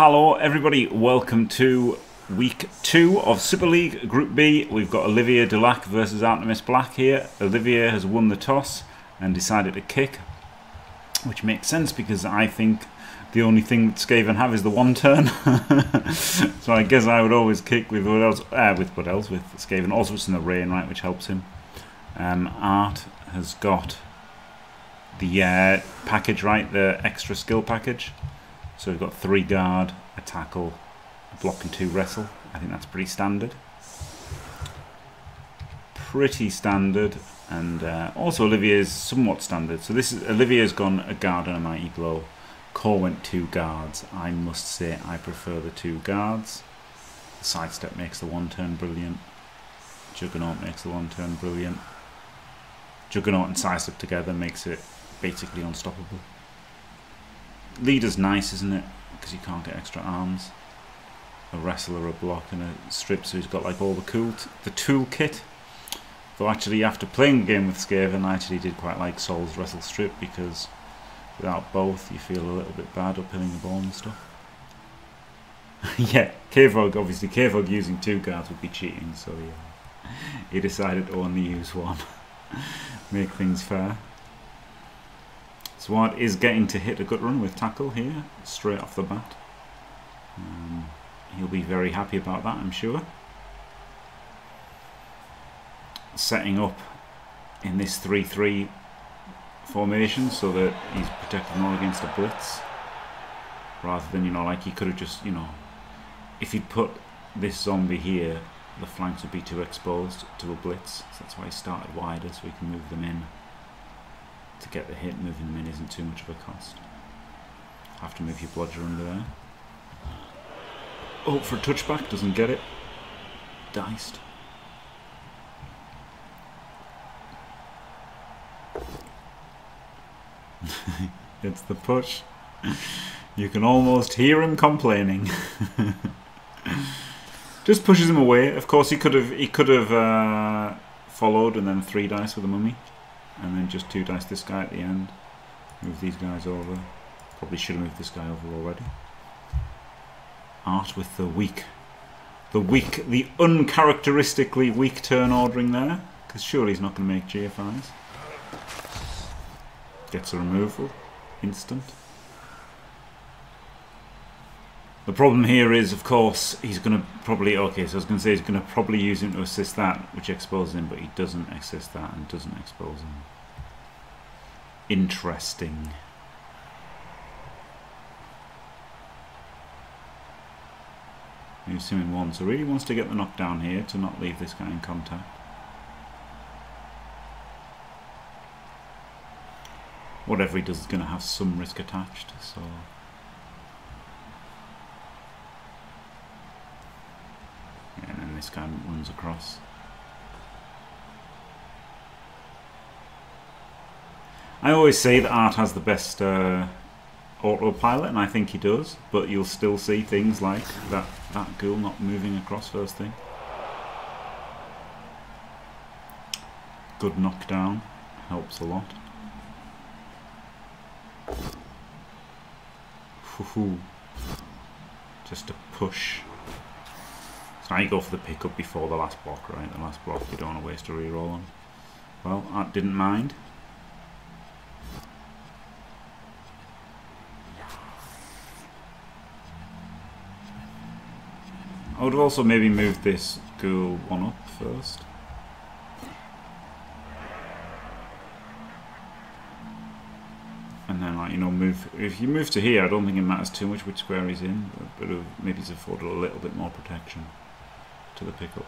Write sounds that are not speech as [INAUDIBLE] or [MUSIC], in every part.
Hello, everybody. Welcome to week two of Super League Group B. We've got Olivier Du Lac versus Artemis Black here. Olivier has won the toss and decided to kick, which makes sense because I think the only thing that Skaven have is the one turn. [LAUGHS] so I guess I would always kick with what else? Uh, with what else? With Skaven. Also, it's in the rain, right, which helps him. Um, Art has got the uh, package, right? The extra skill package. So we've got three guard, a tackle, a block and two wrestle. I think that's pretty standard. Pretty standard. And uh, also Olivier's somewhat standard. So this is Olivier's gone a guard and a mighty blow. Core went two guards. I must say I prefer the two guards. The sidestep makes the one turn brilliant. Juggernaut makes the one turn brilliant. Juggernaut and sidestep together makes it basically unstoppable. Leader's nice, isn't it? Because you can't get extra arms. A wrestler, a block, and a strip, so he's got like all the cool, the toolkit. Though actually, after playing the game with Skaven, I actually did quite like Sol's wrestle strip because without both, you feel a little bit bad upilling the ball and stuff. [LAUGHS] yeah, Kvog, obviously, Kvog using two guards would be cheating, so yeah, he decided oh, to only use one. [LAUGHS] Make things fair. Swart is getting to hit a good run with tackle here, straight off the bat. Um, he'll be very happy about that, I'm sure. Setting up in this 3-3 formation so that he's protected more against a blitz. Rather than, you know, like he could have just, you know, if he'd put this zombie here, the flanks would be too exposed to a blitz. So that's why he started wider so we can move them in to get the hit, moving them in isn't too much of a cost. Have to move your blodger under there. Oh, for a touchback, doesn't get it. Diced. [LAUGHS] it's the push. You can almost hear him complaining. [LAUGHS] Just pushes him away. Of course, he could have he could have uh, followed and then three dice with a mummy and then just two dice this guy at the end. Move these guys over. Probably should have moved this guy over already. Art with the weak, the weak, the uncharacteristically weak turn ordering there, because surely he's not going to make GFIs. Gets a removal, instant. The problem here is, of course, he's going to probably, okay, so I was going to say he's going to probably use him to assist that, which exposes him, but he doesn't assist that and doesn't expose him. Interesting. Moves him in one, so really wants to get the knockdown here to not leave this guy in contact. Whatever he does is going to have some risk attached, so... and then this guy runs across. I always say that Art has the best uh, autopilot, and I think he does, but you'll still see things like that, that ghoul not moving across first thing. Good knockdown, helps a lot. Just a push. So now you go for the pickup before the last block, right? The last block you don't want to waste a reroll on. Well, I didn't mind. I would have also maybe moved this ghoul one up first. And then, like, you know, move... If you move to here, I don't think it matters too much which square he's in, but maybe it's afforded a little bit more protection to the pickup.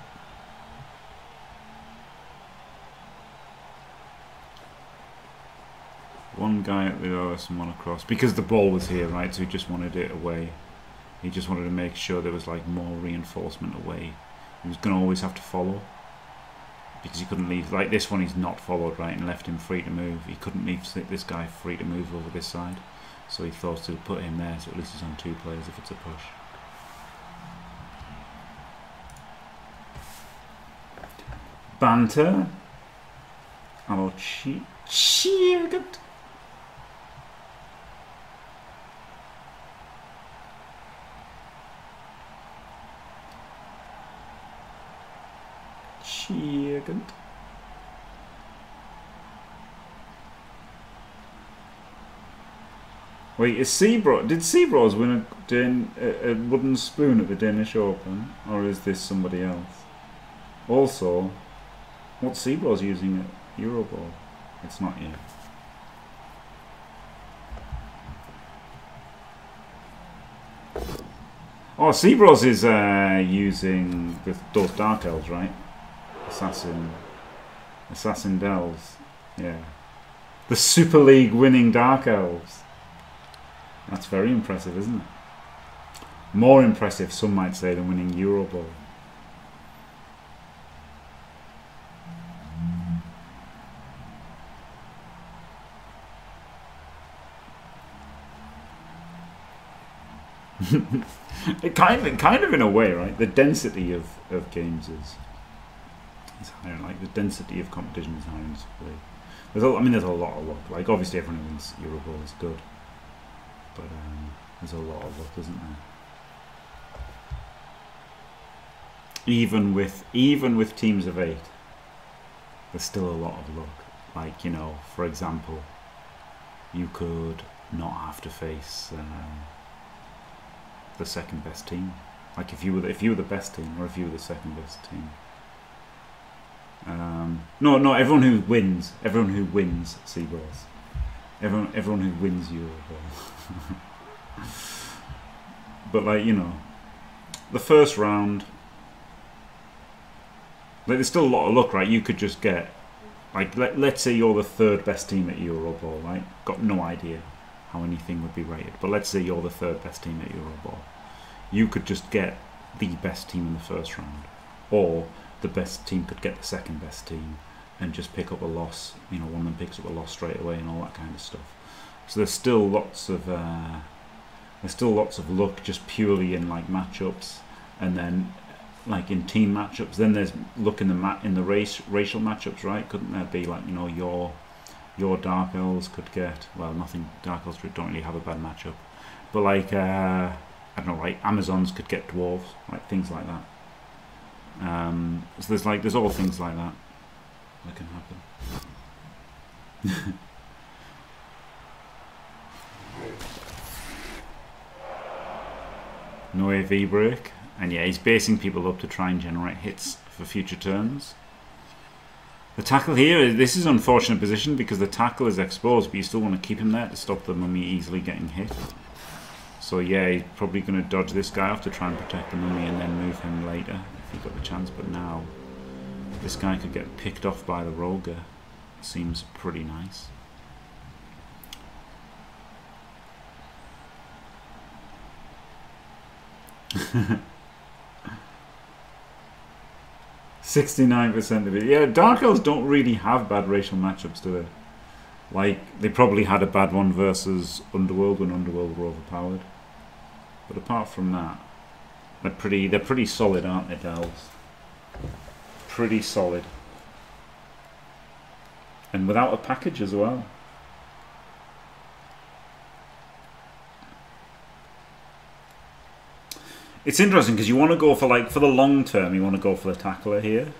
One guy at the OS and one across. Because the ball was here, right, so he just wanted it away. He just wanted to make sure there was like more reinforcement away. He was going to always have to follow. Because he couldn't leave, like this one he's not followed, right, and left him free to move. He couldn't leave this guy free to move over this side. So he thought to put him there, so at least he's on two players if it's a push. banter about she she good she good Wait, is Seabro? did Seabros win a, Dan, a wooden spoon at the Danish Open? Or is this somebody else? Also, what's Seabros using at Eurobowl? It's not you. Oh, Seabros is uh, using the, those Dark Elves, right? Assassin. Assassin Delves. Yeah. The Super League winning Dark Elves. That's very impressive, isn't it? More impressive, some might say, than winning Eurobowl. It kind of, kind of in a way, right? The density of, of games is is higher. Like the density of competition is higher in way. There's a, I mean, there's a lot of luck. Like obviously, everyone who wins Eurobowl is good, but um, there's a lot of luck, isn't there? Even with even with teams of eight, there's still a lot of luck. Like you know, for example, you could not have to face. Um, the second best team. Like if you were the, if you were the best team or if you were the second best team. Um, no, no. Everyone who wins, everyone who wins Seaballs, everyone, everyone who wins Eurobowl. [LAUGHS] but like you know, the first round, like there's still a lot of luck, right? You could just get, like, let, let's say you're the third best team at Euro Eurobowl, right? Got no idea how anything would be rated. But let's say you're the third best team at Eurobowl. You could just get the best team in the first round. Or the best team could get the second best team and just pick up a loss. You know, one of them picks up a loss straight away and all that kind of stuff. So there's still lots of uh, there's still lots of luck just purely in like matchups, and then like in team matchups. Then there's luck in the mat in the race racial matchups, right? Couldn't there be like you know your your Dark Elves could get. Well nothing Dark Elves don't really have a bad matchup. But like uh, I don't know like Amazons could get dwarves like things like that. Um, so there's like there's all things like that that can happen. [LAUGHS] No AV break and yeah he's basing people up to try and generate hits for future turns the tackle here, this is an unfortunate position because the tackle is exposed, but you still want to keep him there to stop the mummy easily getting hit. So yeah, he's probably going to dodge this guy off to try and protect the mummy and then move him later if he got the chance. But now, this guy could get picked off by the Roger. Seems pretty nice. [LAUGHS] 69% of it. Yeah, Dark Elves don't really have bad racial matchups, do they? Like, they probably had a bad one versus Underworld when Underworld were overpowered. But apart from that, they're pretty, they're pretty solid, aren't they, Delves? Pretty solid. And without a package as well. It's interesting because you want to go for like for the long term. You want to go for the tackler here.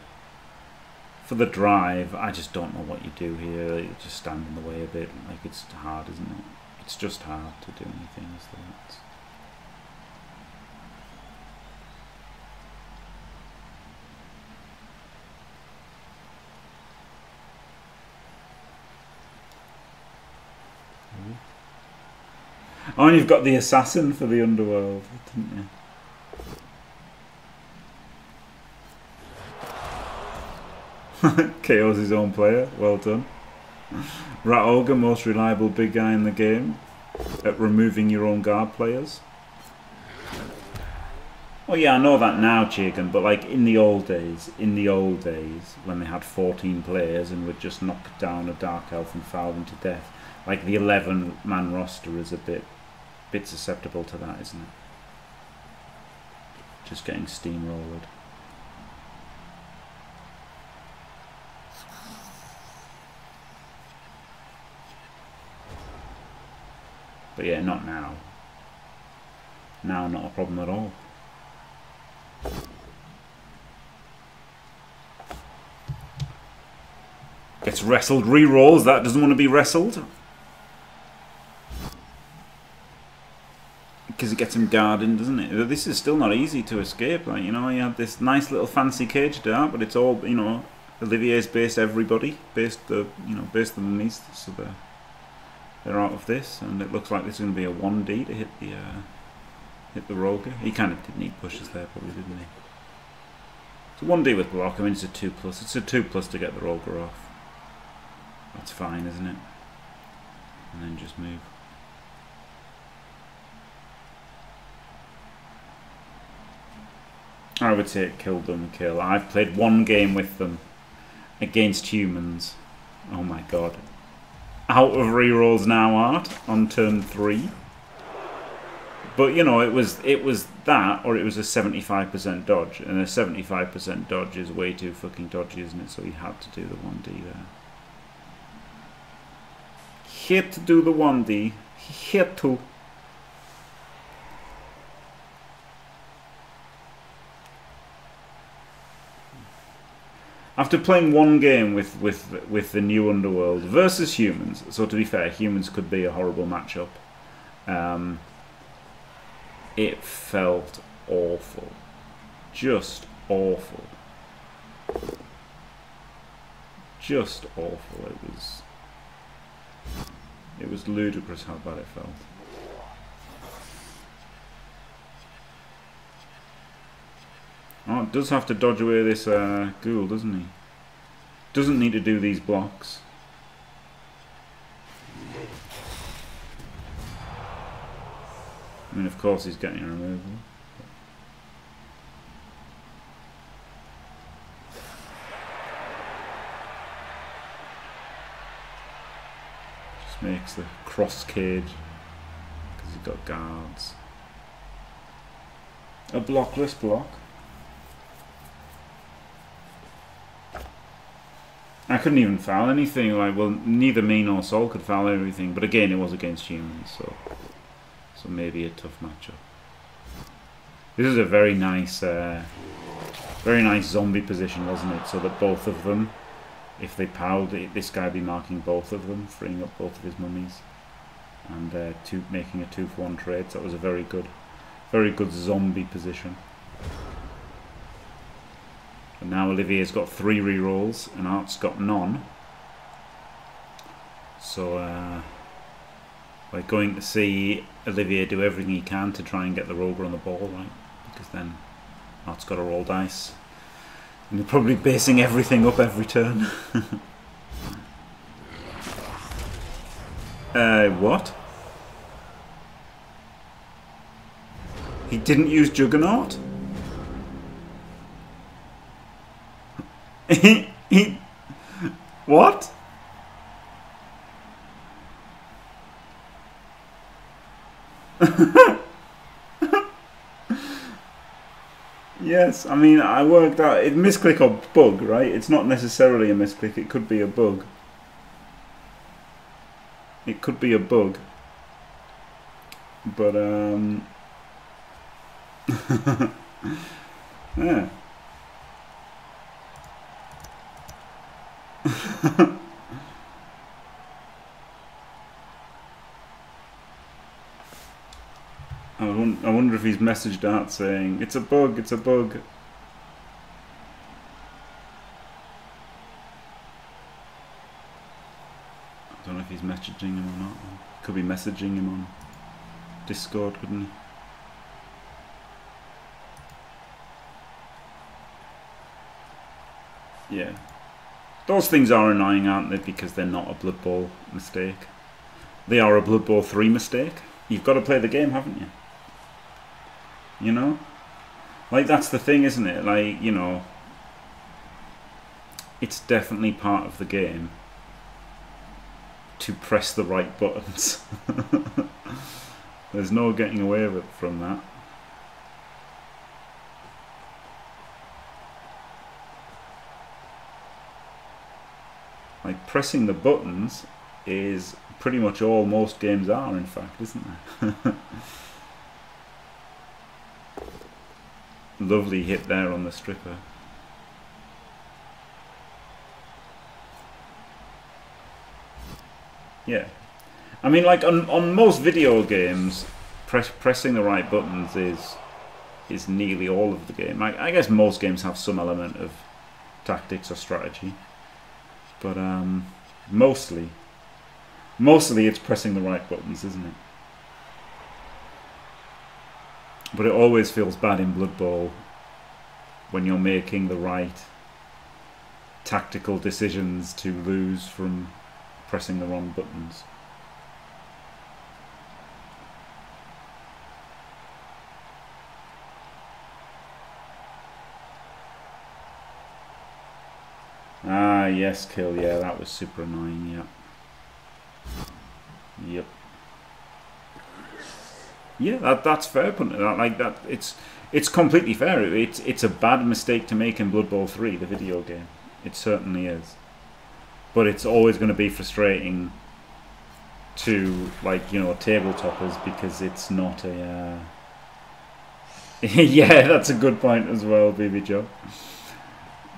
For the drive, I just don't know what you do here. You just stand in the way a bit. Like it's hard, isn't it? It's just hard to do anything as that. Oh, and you've got the assassin for the underworld, didn't you? [LAUGHS] KO's his own player. Well done. Rat Ogre, most reliable big guy in the game at removing your own guard players. Well, yeah, I know that now, Chicken, but like in the old days, in the old days, when they had 14 players and would just knock down a Dark Elf and foul them to death, like the 11-man roster is a bit, bit susceptible to that, isn't it? Just getting steamrolled. But yeah, not now. Now, not a problem at all. Gets wrestled, re-rolls. That doesn't want to be wrestled. Because it gets him guarded, doesn't it? This is still not easy to escape. Like you know, you have this nice little fancy cage dart, but it's all you know. Olivier's based everybody, based the you know, based them on so they're they're out of this, and it looks like this is going to be a one D to hit the uh, hit the Roger. He kind of did need pushes there, probably didn't he? It's a one D with block. I mean, it's a two plus. It's a two plus to get the Roger off. That's fine, isn't it? And then just move. I would say it killed them kill. I've played one game with them against humans. Oh my god. Out of rerolls now art on turn three. But you know, it was it was that or it was a seventy five percent dodge. And a seventy five percent dodge is way too fucking dodgy, isn't it? So he had to do the one D there. He had to do the one D. He had to. After playing one game with, with, with the new Underworld versus humans, so to be fair, humans could be a horrible matchup, um, it felt awful. Just awful. Just awful. It was. It was ludicrous how bad it felt. Oh, it does have to dodge away this uh, ghoul, doesn't he? Doesn't need to do these blocks. I mean, of course he's getting a removal. Just makes the cross cage because he's got guards. A blockless block. I couldn't even foul anything. Like, well, neither me nor Sol could foul everything. But again, it was against humans, so so maybe a tough matchup. This is a very nice, uh, very nice zombie position, wasn't it? So that both of them, if they powered, this guy be marking both of them, freeing up both of his mummies, and uh, two, making a two for one trade. So that was a very good, very good zombie position. And now Olivier's got three rerolls and Art's got none. So uh, we're going to see Olivier do everything he can to try and get the Roger on the ball, right? Because then Art's got to roll dice. And you're probably basing everything up every turn. [LAUGHS] uh, what? He didn't use Juggernaut? he, he, [LAUGHS] what? [LAUGHS] yes, I mean, I worked out, it misclick or bug, right? It's not necessarily a misclick, it could be a bug. It could be a bug. But, um... [LAUGHS] yeah. [LAUGHS] I wonder if he's messaged out saying, it's a bug, it's a bug. I don't know if he's messaging him or not. Could be messaging him on Discord, couldn't he? Yeah. Those things are annoying, aren't they? Because they're not a Blood Bowl mistake. They are a Blood Bowl 3 mistake. You've got to play the game, haven't you? You know? Like, that's the thing, isn't it? Like, you know... It's definitely part of the game to press the right buttons. [LAUGHS] There's no getting away from that. Like pressing the buttons is pretty much all most games are in fact isn't there [LAUGHS] lovely hit there on the stripper Yeah. I mean, like on on most video games, press, pressing the right buttons is is nearly all of the game. I, I guess most games have some element of tactics or strategy, but um, mostly, mostly it's pressing the right buttons, isn't it? But it always feels bad in Blood Bowl when you're making the right tactical decisions to lose from pressing the wrong buttons. Ah, yes, kill. Yeah, that was super annoying. yeah. Yep. Yeah, that that's fair. That like that, it's it's completely fair. It's it's a bad mistake to make in Blood Bowl Three, the video game. It certainly is. But it's always going to be frustrating to like you know tabletoppers because it's not a. Uh... [LAUGHS] yeah, that's a good point as well, baby Joe.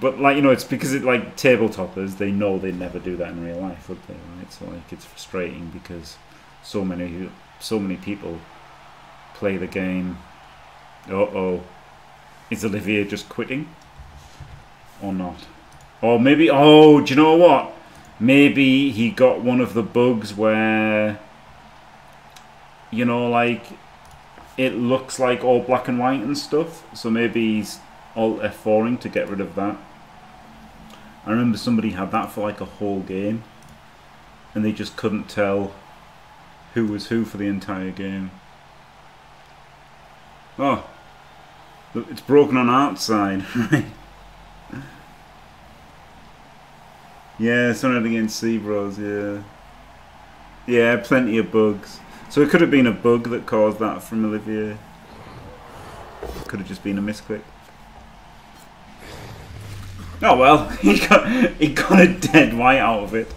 But like you know, it's because it like tabletoppers. They know they never do that in real life, would they? Right? So like it's frustrating because so many so many people play the game. Uh oh, is Olivier just quitting or not? Or maybe oh, do you know what? Maybe he got one of the bugs where you know like it looks like all black and white and stuff. So maybe he's alt F4ing to get rid of that. I remember somebody had that for like a whole game and they just couldn't tell who was who for the entire game. Oh, it's broken on outside, [LAUGHS] yeah, it's not against Seabros, yeah. Yeah, plenty of bugs. So it could have been a bug that caused that from Olivier. Could have just been a misclick. Oh well, [LAUGHS] he got he got a dead white out of it.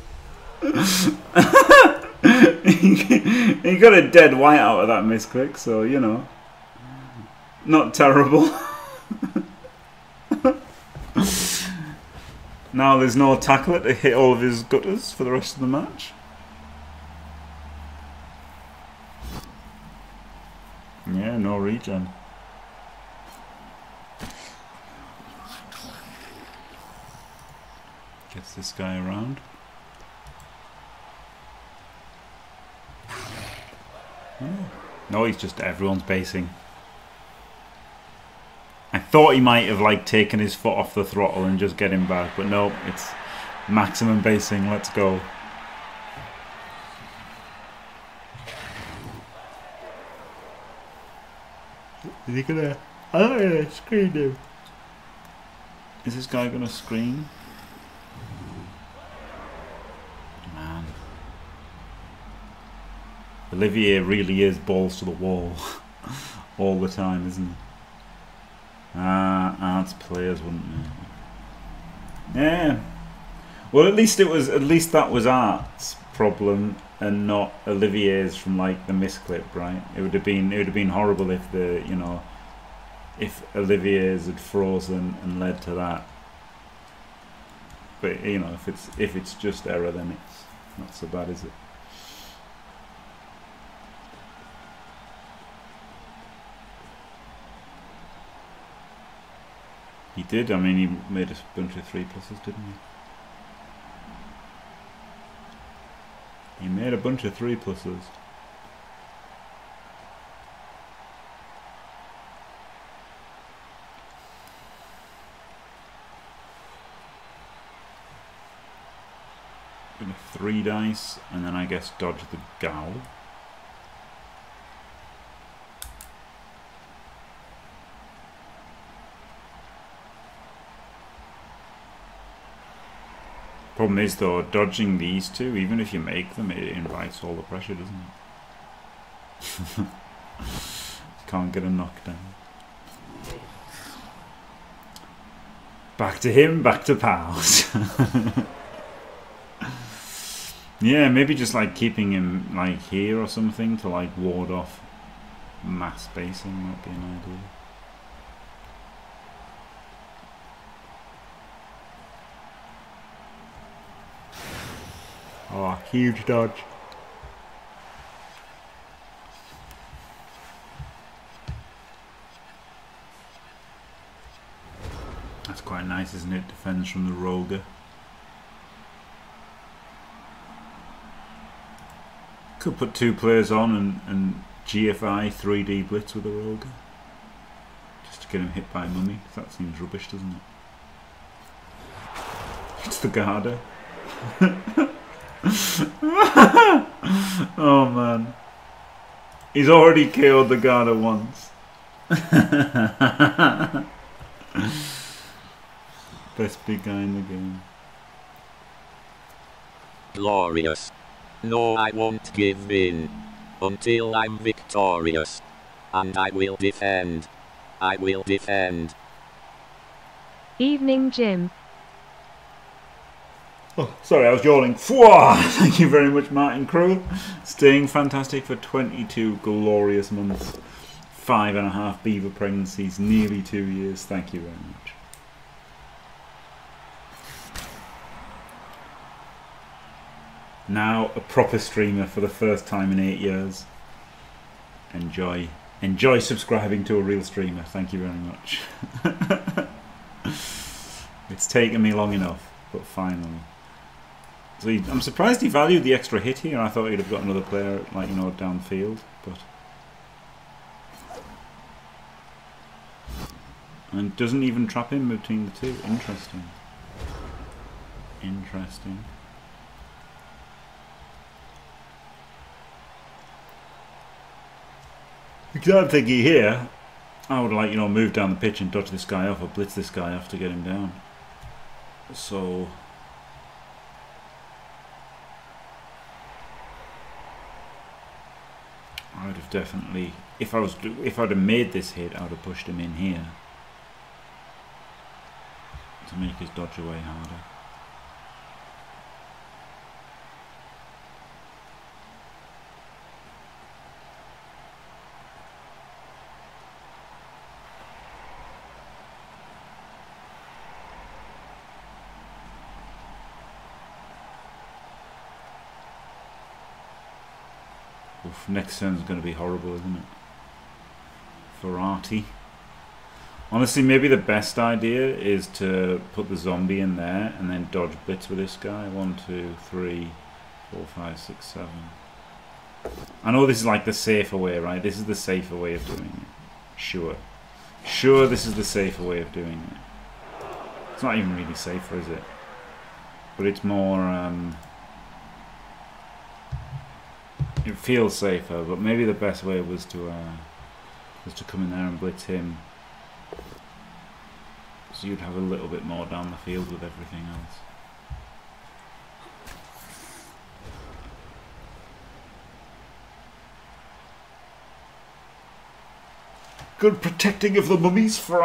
[LAUGHS] he got a dead white out of that misclick, so you know, not terrible. [LAUGHS] now there's no tackler to hit all of his gutters for the rest of the match. Yeah, no regen. Gets this guy around. Oh. No, he's just everyone's basing. I thought he might have like taken his foot off the throttle and just get him back, but no, it's maximum basing. Let's go. Is he gonna? I'm gonna screen him. Is this guy gonna screen? Olivier really is balls to the wall [LAUGHS] all the time, isn't he? Ah, arts players wouldn't they? Yeah. Well, at least it was. At least that was Art's problem and not Olivier's from like the misclip, right? It would have been. It would have been horrible if the you know, if Olivier's had frozen and led to that. But you know, if it's if it's just error, then it's not so bad, is it? He did. I mean, he made a bunch of three pluses, didn't he? He made a bunch of three pluses. Three dice, and then I guess dodge the Gal. Problem is though, dodging these two, even if you make them, it invites all the pressure, doesn't it? [LAUGHS] Can't get a knockdown. Back to him, back to pals. [LAUGHS] yeah, maybe just like keeping him like here or something to like ward off mass basing might be an idea. Oh, huge dodge. That's quite nice, isn't it? Defends from the Roger. Could put two players on and, and GFI 3D Blitz with a Roger. Just to get him hit by Mummy. That seems rubbish, doesn't it? It's the Garda. [LAUGHS] [LAUGHS] oh man. He's already killed the Garda once. [LAUGHS] Best big guy in the game. Glorious. No, I won't give in. Until I'm victorious. And I will defend. I will defend. Evening, Jim. Oh, sorry, I was yawning. [LAUGHS] Thank you very much, Martin Crew. Staying fantastic for 22 glorious months. Five and a half beaver pregnancies, nearly two years. Thank you very much. Now a proper streamer for the first time in eight years. Enjoy. Enjoy subscribing to a real streamer. Thank you very much. [LAUGHS] it's taken me long enough, but finally. So he, I'm surprised he valued the extra hit here. I thought he'd have got another player, like, you know, downfield, but... And doesn't even trap him between the two. Interesting. Interesting. Because I'm thinking here, I would like, you know, move down the pitch and dodge this guy off or blitz this guy off to get him down. So... I would have definitely, if I was, if I'd have made this hit, I would have pushed him in here to make his dodge away harder. Next turn's going to be horrible, isn't it? Ferrati. Honestly, maybe the best idea is to put the zombie in there and then dodge bits with this guy. One, two, three, four, five, six, seven. I know this is like the safer way, right? This is the safer way of doing it. Sure. Sure, this is the safer way of doing it. It's not even really safer, is it? But it's more, um, it feels safer, but maybe the best way was to uh, was to come in there and blitz him. So you'd have a little bit more down the field with everything else. Good protecting of the mummies for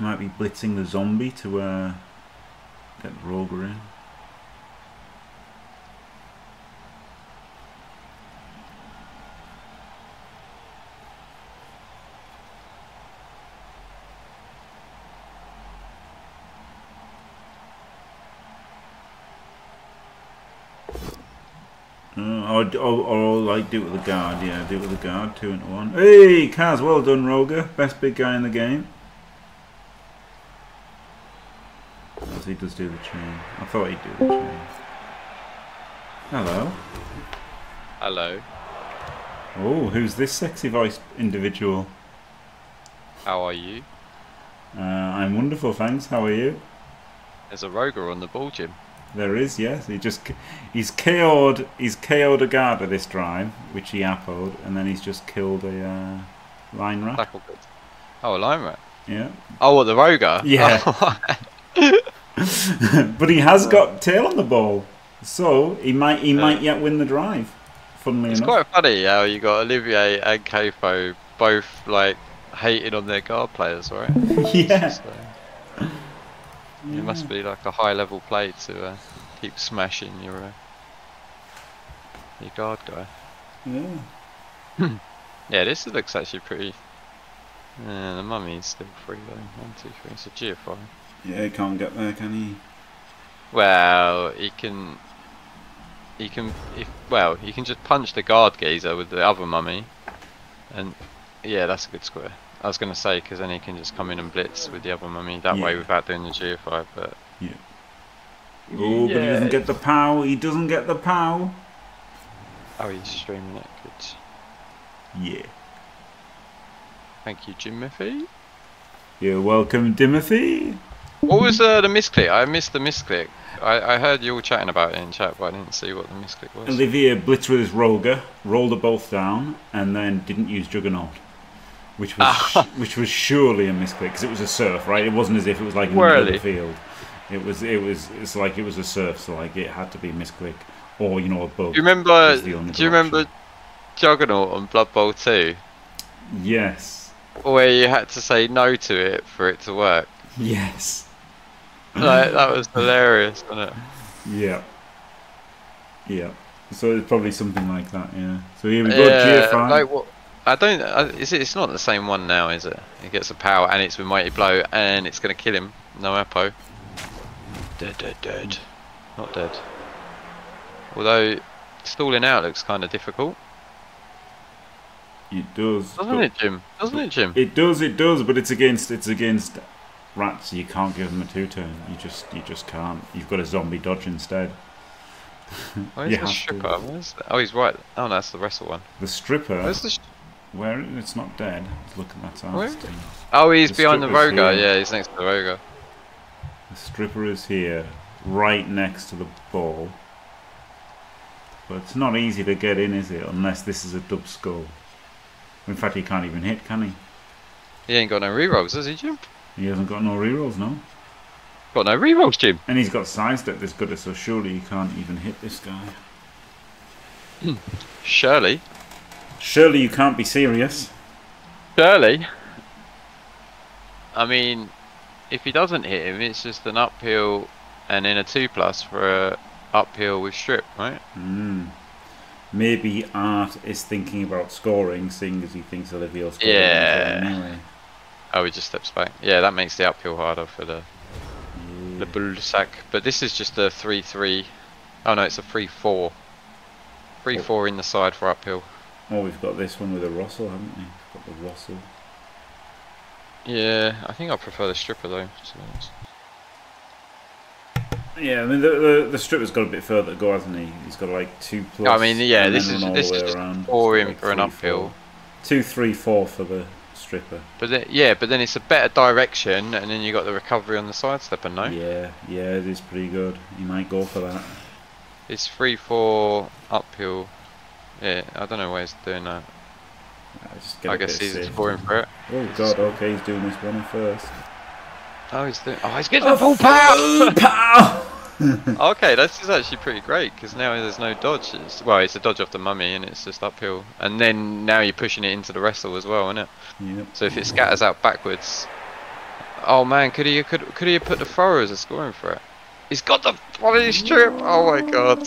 Might be blitzing the zombie to uh, get the Roger in. Or, or, or like do it with the guard, yeah, do it with the guard, two into one. Hey, Kaz, well done, Roger. Best big guy in the game. He does do the chain. I thought he'd do the chain. Hello. Hello. Oh, who's this sexy voiced individual? How are you? Uh, I'm wonderful, thanks. How are you? There's a Roger on the ball, Jim. There is, yes. He just he's KO'd he's KO'd a guard at this drive, which he appoed, and then he's just killed a uh, line rat. Oh, a line rat. Yeah. Oh, what the Roger? Yeah. [LAUGHS] [LAUGHS] [LAUGHS] but he has got tail on the ball, so he might he might yet win the drive. Funnily it's enough. quite funny how you got Olivier and Kafo both like hating on their guard players, right? [LAUGHS] yeah. So, It must be like a high level play to uh, keep smashing your uh, your guard guy. Yeah. [LAUGHS] Yeah, this looks actually pretty. Yeah, the mummy's still free though. One, two, three. It's a GFI. Yeah, he can't get there, can he? Well, he can. He can if well he can just punch the guard geezer with the other mummy, and yeah, that's a good square. I was gonna say because then he can just come in and blitz with the other mummy that way without doing the GFI, but yeah. Oh, but he doesn't get the pow. He doesn't get the pow. oh he's streaming it. Good. Yeah. Thank you, Jimothy. You're welcome, Timothy. What was uh, the misclick? I missed the misclick. I, I heard you all chatting about it in chat, but I didn't see what the misclick was. Olivier blitzed with his Roger, rolled them both down, and then didn't use Juggernaut. Which was Ah. which was surely a misclick because it was a surf, right? It wasn't as if it was like in the Whirly. the field. It was it was it's like it was a surf, so like it had to be misclick or you know a bug. Do you remember? was the only Do you other remember Juggernaut on Blood Bowl 2, Yes, where you had to say no to it for it to work? yes, Like that was hilarious, wasn't it? yeah, yeah. So it's probably something like that. Yeah. So here we go. Yeah, GFI. like what? I don't. Is it? It's not the same one now, is it? It gets a power and it's with mighty blow and it's gonna kill him. No apo. Dead, dead, dead. Not dead. Although stalling out looks kind of difficult, it does. doesn't it, Jim? Doesn't it, Jim? It does, it does, but it's against it's against rats. You can't give them a two turn. You just you just can't. You've got a zombie dodge instead. [LAUGHS] Where's the stripper? Where's the... Oh, he's right. Oh, no, that's the wrestle one. The stripper, Where's the? Where it's not dead. Look at that Where? art oh, he's The behind the Rogar. here. Yeah, he's next to the Rogar. The stripper is here, right next to the ball. But it's not easy to get in, is it? Unless this is a dub skull. In fact, he can't even hit, can he? He ain't got no rerolls, has he, Jim? He hasn't got no rerolls, no. Got no rerolls, Jim. And he's got sidestep this good, so surely he can't even hit this guy. [CLEARS THROAT] Shirley. Surely you can't be serious. Shirley. I mean, if he doesn't hit him, it's just an uphill and then a two plus for a uphill with strip, right? Hmm. Maybe Art is thinking about scoring, seeing as he thinks Olivier will score Yeah. anyway. Oh, he just steps back. Yeah, that makes the uphill harder for the Yeah. the bull sack. But this is just a three three. Oh no, it's a three four. Three-four in the side for uphill. Oh, we've got this one with a wrestle, haven't we? We've got the wrestle. Yeah, I think I prefer the stripper though. to be honest. Yeah, I mean the, the the stripper's got a bit further to go, hasn't he? He's got like two plus. I mean, yeah, this is this is just around. four in like for an uphill. four. Two, three, four for the stripper. But then, yeah, but then it's a better direction, and then you got the recovery on the side stepper. No, Yeah, yeah, it is pretty good. You might go for that. it's three four uphill. Yeah, I don't know why he's doing that. I, just get I a guess he's scoring for it. Oh god, okay, he's doing this one first. Oh, he's doing. Oh, he's getting the oh, full power. Pow! [LAUGHS] [LAUGHS] okay, this is actually pretty great because now there's no dodge. It's, well, it's a dodge off the mummy, and it's just uphill. And then now you're pushing it into the wrestle as well, isn't it? Yep. So if it scatters out backwards, oh man, could he could could he have put the thrower as a scoring threat? He's got the quality strip. Oh my god,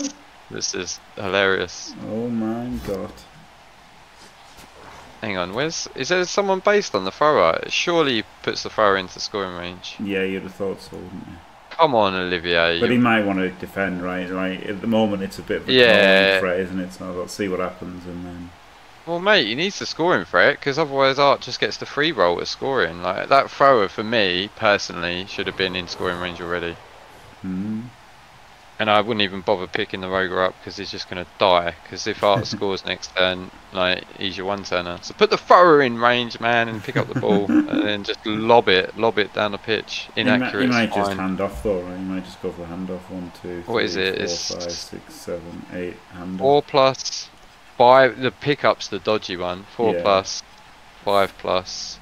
this is hilarious. Oh my god. Hang on, where's is there someone based on the thrower? Surely he puts the thrower into the scoring range. Yeah, you'd have thought so, wouldn't you? Come on, Olivier. But he might want to defend, right? Right. At the moment, it's a bit of a Yeah. threat, isn't it? So let's see what happens, and then. Well, mate, he needs the scoring threat because otherwise Art just gets the free roll at scoring. Like that thrower for me personally should have been in scoring range already. Hmm. And I wouldn't even bother picking the Roger up because he's just going to die. Because if Art [LAUGHS] scores next turn, like he's your one turner. So put the thrower in range, man, and pick up the ball, [LAUGHS] and then just lob it, lob it down the pitch. He might, Inaccurate. he might just hand off though, right? He might just go for hand off. One, two, What is it? four, It's- five, six, seven, eight. Hand off. plus Five. The pickup's the dodgy one. Four Yeah. plus, five plus,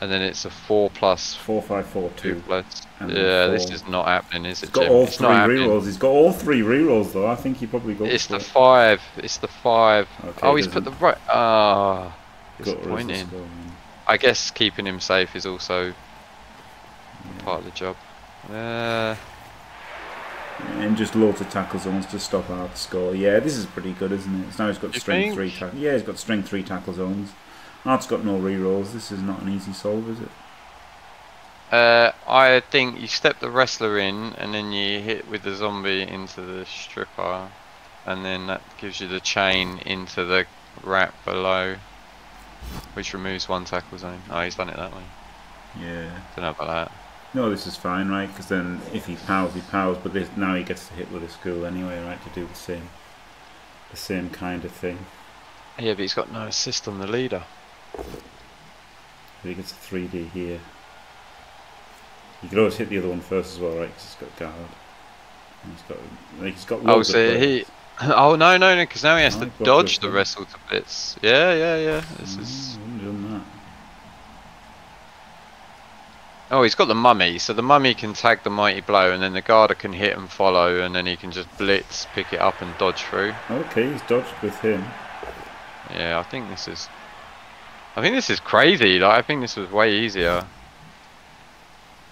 and then it's a four plus Four, five, four, two two. plus. Yeah, then this is not happening, is He's it, got Jim? all it's three rerolls. He's got all three rerolls though. I think he probably goes It's the it. five. It's the five. Okay, oh, he's put the right. Ah, got the disappointing. score. I guess keeping him safe is also Yeah. part of the job. Uh, And just loads of tackle zones to stop out the score. Yeah, this is pretty good, isn't it? So now he's got strength think? three. Yeah, he's got strength three tackle zones. Art's got no rerolls. This is not an easy solve, is it? uh, I think you step the wrestler in and then you hit with the zombie into the stripper. and then that gives you the chain into the wrap below, which removes one tackle zone. Oh, he's done it that way. Yeah. Don't know about that. No, this is fine, right? Because then if he powers, he powers. But this, now he gets to hit with a school anyway, right? To do the same, the same kind of thing. Yeah, but he's got no assist on the leader. But think it's a 3D here. You could always hit the other one first as well, right? Because it's got guard. And he's got, like, got. Oh, so he. [LAUGHS] Oh no no no! Because now he has Oh, to dodge the wrestle to bits. Yeah yeah yeah. This is. Mm, I wouldn't have done that. Oh, he's got the mummy, so the mummy can tag the mighty blow, and then the guarder can hit and follow, and then he can just blitz, pick it up, and dodge through. Okay, he's dodged with him. Yeah, I think this is. I think this is crazy. Like, I think this was way easier.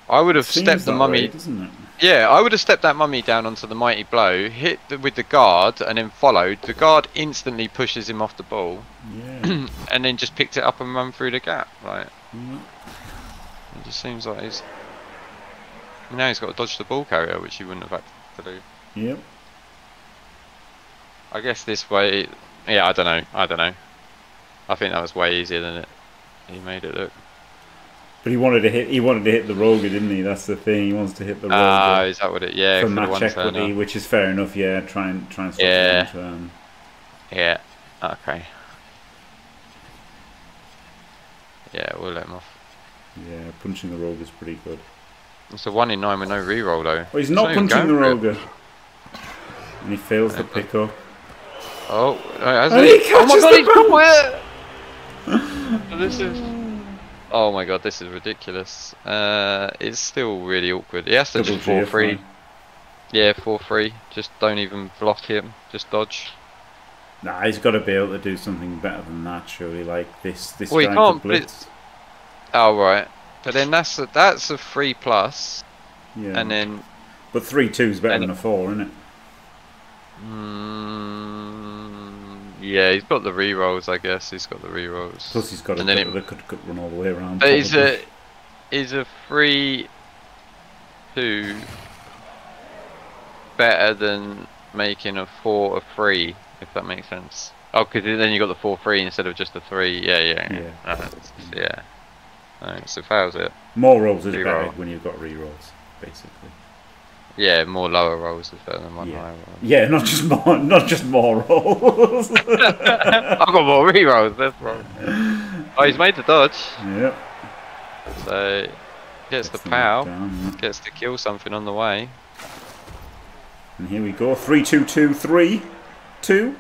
I would have stepped the mummy. way, it? Yeah, I would have stepped that mummy down onto the mighty blow, hit the, with the guard, and then followed. The guard instantly pushes him off the ball, Yeah. [CLEARS THROAT] and then just picked it up and run through the gap. Like, yeah. it just seems like he's. Now he's got to dodge the ball carrier, which he wouldn't have had to do. Yep. I guess this way. Yeah, I don't know. I don't know. I think that was way easier than it. He made it look. But he wanted to hit. He wanted to hit the Roger, didn't he? That's the thing. He wants to hit the Roger Ah, is that what it? Yeah, for match equity, which is fair enough. Yeah, try and try and stop Yeah. the one turn. Yeah. Okay. Yeah, we'll let him off. Yeah, punching the Rogue is pretty good. It's a one in nine with no reroll though. Well, he's not even punching the. Roger. And he fails the Yeah, but- pickup. Oh, oh, has And he? he oh my god, the he's! This is. Oh my god, this is ridiculous. Uh, it's still really awkward. He has to Double just fall GFI. free. Yeah, fall free. Just don't even block him. Just dodge. Nah, he's got to be able to do something better than that, surely. Like this, this Well, he guy can't could blitz. Oh right. But then that's a, that's a free plus, Yeah, and then but three two is better than a four, isn't it? mm, yeah, he's got the rerolls. I guess he's got the rerolls. Plus, he's got a And then gutter it- could, could run all the way around. But is probably. a is a free two better than making a four a three, If that makes sense. Oh, because then you got the four three instead of just the three. Yeah, yeah, yeah. Yeah. Uh, yeah. Alright, so fails it. more rolls is better when you've got rerolls, basically. Yeah, more lower rolls is better than one Yeah. higher roll. Yeah, not just more, [LAUGHS] not just more rolls. [LAUGHS] I've got more rerolls. That's wrong. Oh, he's made the dodge, yep. so gets the Gets them pow, down, yeah. gets to kill something on the way. And here we go. Three, two, two, three, two.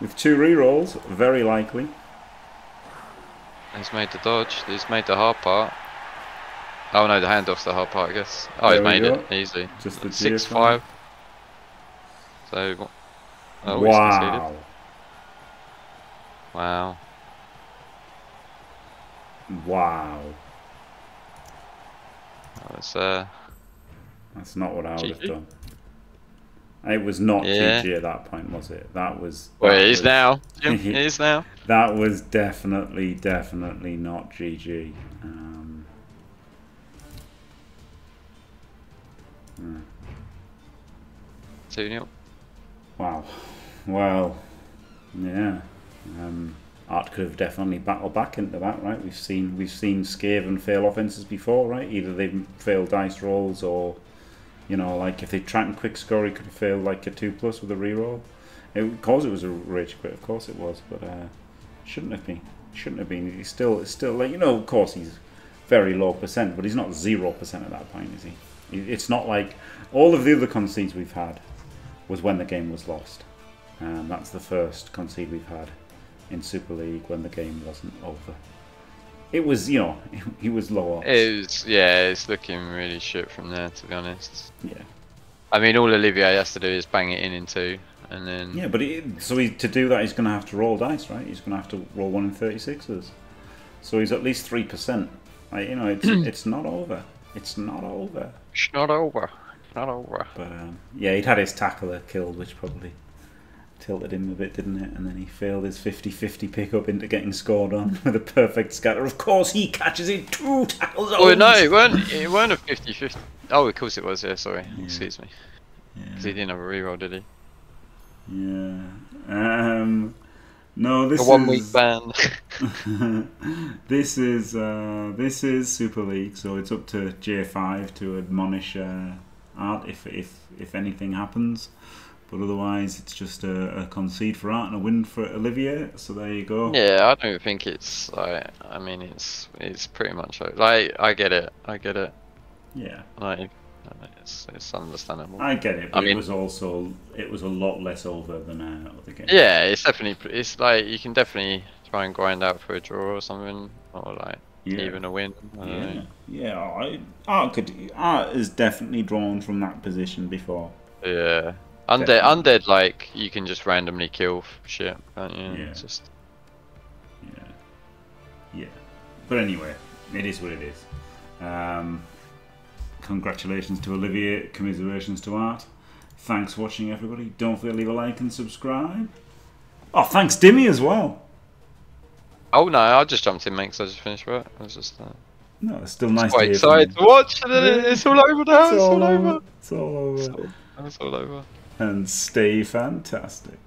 With two rerolls, very likely. He's made the dodge. He's made the hard part. Oh no, the handoff's the hard part, I guess. Oh, There he's made go. it easy. Just the Six GFI. five. So, oh, wow. Wow. Wow. That was, uh, That's not what I would have done. It was not Yeah. GG at that point, was it? That was. well, that it is was- now. Jim, [LAUGHS] it is now. That was definitely, definitely not GG. Um, hmm. Two 0 Wow. Well, yeah. Um, Art could have definitely battled back into that, right? We've seen we've seen Skaven fail offenses before, right? Either they've failed dice rolls or, you know, like if they tried and quick score, he could have failed like a two plus with a reroll. It, of course, it was a rage quit. Of course, it was, but uh, shouldn't have been. Shouldn't have been. He's still, still like you know. Of course, he's very low percent, but he's not zero percent at that point, is he? It- It's not like all of the other concedes we've had was when the game was lost. And that's the first concede we've had in Super League when the game wasn't over. It was, you know, [LAUGHS] he was low odds. It was, yeah, it's looking really shit from there, to be honest. yeah, I mean, all Olivier has to do is bang it in in two, and then yeah, but it, so he, to do that, he's going to have to roll dice, right? He's going to have to roll one in thirty sixes. So he's at least three percent. Like, you know, it's [CLEARS THROAT] it's not over. It's not over. it's not over. It's not over. But um, yeah, he'd had his tackler killed, which probably tilted him a bit, didn't it? And then he failed his 50-50 pickup into getting scored on [LAUGHS] with a perfect scatter. Of course, he catches it two tackles. Oh no, it weren't. It weren't a 50-50. Oh, of course it was. Yeah, sorry. Excuse me. Because he didn't have a reroll, did he? Yeah. Um, no, this a one week is ban. [LAUGHS] this is uh, this is Super League, so it's up to J5 to admonish uh, Art if if if anything happens. But otherwise, it's just a, a concede for Art and a win for Olivier. So there you go. yeah, I don't think it's like. I mean, it's it's pretty much like, like I get it. I get it. Yeah, Like it's it's understandable. I get it. I But it was also it was a lot less over than uh, other games. Yeah, it's definitely. It's like you can definitely try and grind out for a draw or something, or like yeah. even a win. Yeah, know. yeah. I, Art could. Art is definitely drawn from that position before. Yeah. Undead, Definitely. undead, like you can just randomly kill shit, can't you? Yeah. Just Yeah. Yeah. But anyway, it is what it is. Um, congratulations to Olivier, commiserations to Art. Thanks for watching, everybody. Don't forget to leave a like and subscribe. Oh, thanks, Dimmy, as well. Oh no, I just jumped in, mate, because I just finished work. I was just uh, No, it's still nice quite to hear excited to watch, and then Yeah. it's all over now. It's all over. It's all over. It's all over. And stay fantastic.